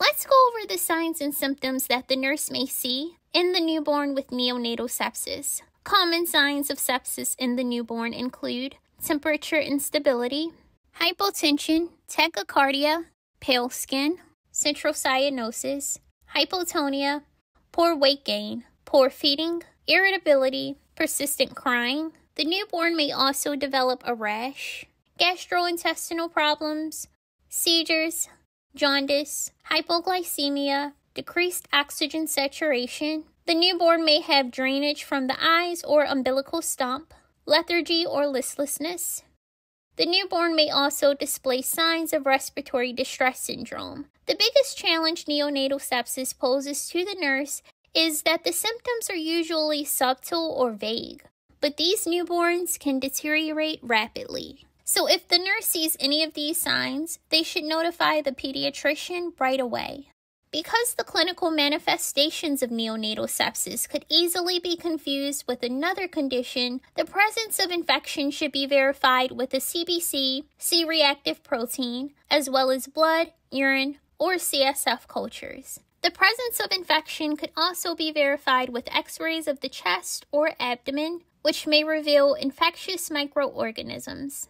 Let's go over the signs and symptoms that the nurse may see in the newborn with neonatal sepsis. Common signs of sepsis in the newborn include temperature instability, hypotension, tachycardia, pale skin, central cyanosis, hypotonia, poor weight gain, poor feeding, irritability, persistent crying. The newborn may also develop a rash, gastrointestinal problems, seizures, jaundice, hypoglycemia, decreased oxygen saturation. The newborn may have drainage from the eyes or umbilical stump, lethargy or listlessness. The newborn may also display signs of respiratory distress syndrome. The biggest challenge neonatal sepsis poses to the nurse is that the symptoms are usually subtle or vague, but these newborns can deteriorate rapidly. So, if the nurse sees any of these signs, they should notify the pediatrician right away. Because the clinical manifestations of neonatal sepsis could easily be confused with another condition, the presence of infection should be verified with a CBC, C reactive protein, as well as blood, urine, or CSF cultures. The presence of infection could also be verified with x rays of the chest or abdomen, which may reveal infectious microorganisms.